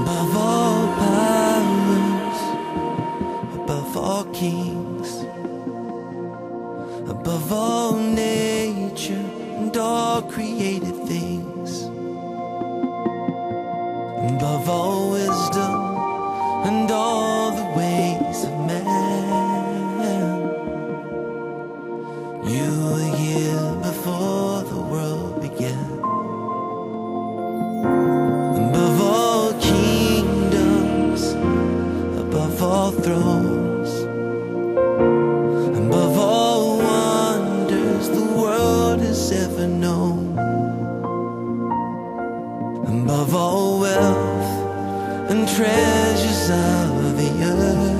Above all powers, above all kings, above all nature and all created things, above all wisdom and all the ways of man. You thrones. Above all wonders the world has ever known. Above all wealth and treasures of the earth.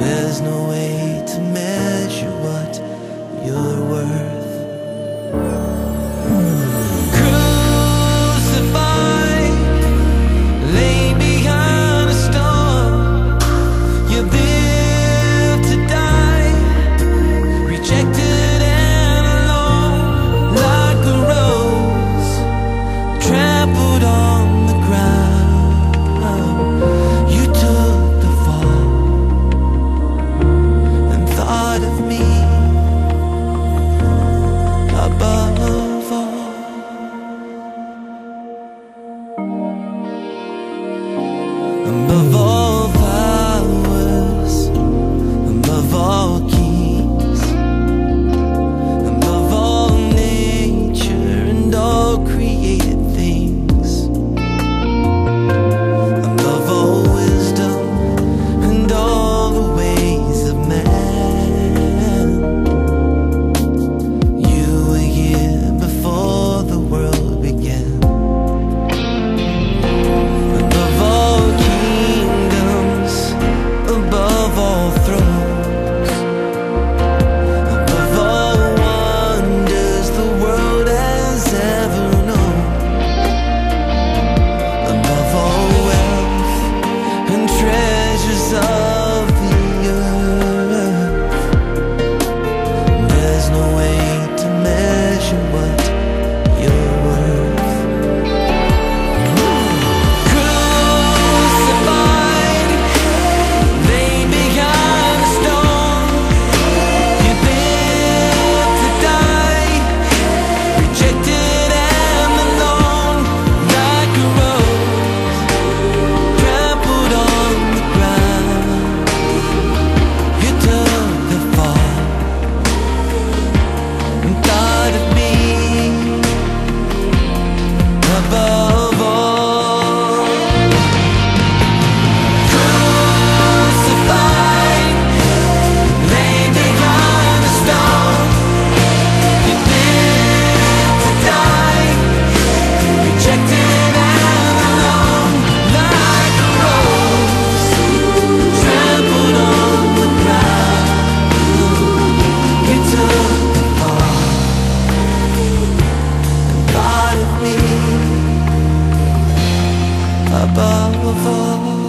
There's no way to measure what you're worth through above all